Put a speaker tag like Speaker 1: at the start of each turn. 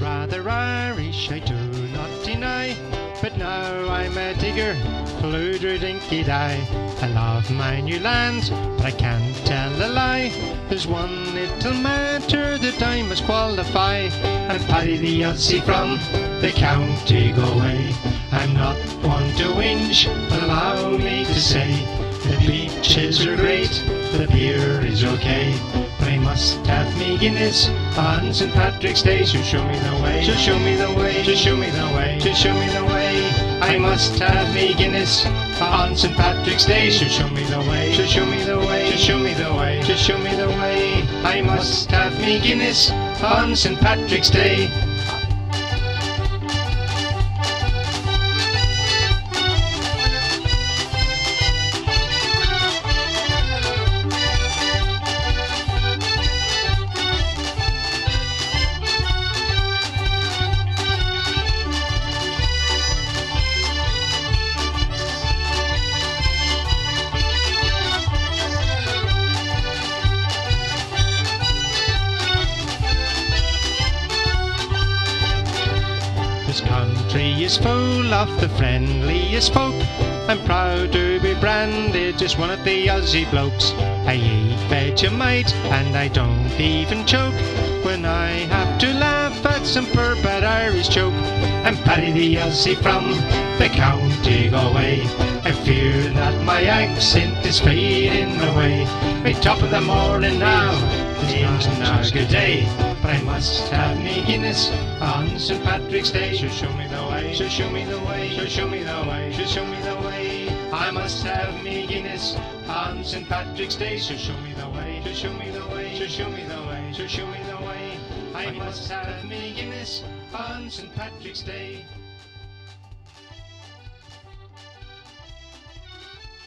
Speaker 1: rather Irish, I do not deny. But now I'm a digger, polluter dinky die. I love my new land, but I can't tell a lie. There's one little matter that I must qualify. I'm Paddy the Aussie from the county Galway. I'm not one to whinge, but allow me to say the beaches are great, the beer is okay. Must have me Guinness on St. Patrick's Day. So show me the way, so show me the way, to show me the way, to show me the way. I must have me Guinness on St. Patrick's Day. So show me the way, so show me the way, to show me the way, to show me the way. I must have me Guinness on St. Patrick's Day. This country is full of the friendliest folk. I'm proud to be branded as one of the Aussie blokes. I eat Vegemite and I don't even choke when I have to laugh at some poor bad Irish joke. I'm Paddy the Aussie from the county Galway. I fear that my accent is fading away. At top of the morning now, it's not a good day. But I must have me Guinness on St. Patrick's Day. So show me the way, so show me the way, so show me the way, so show me the way. I must have me Guinness on St. Patrick's Day. So show me the way, so show me the way, so show me the way, so show me the way. I must have me Guinness on St. Patrick's Day.